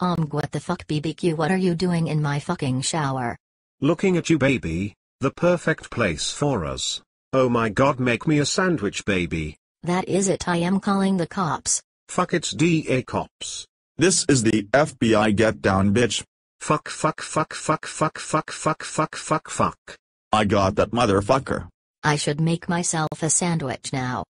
Um what the fuck BBQ what are you doing in my fucking shower? Looking at you baby, the perfect place for us. Oh my god make me a sandwich baby. That is it I am calling the cops. Fuck it's DA cops. This is the FBI get down bitch. Fuck fuck fuck fuck fuck fuck fuck fuck fuck fuck. I got that motherfucker. I should make myself a sandwich now.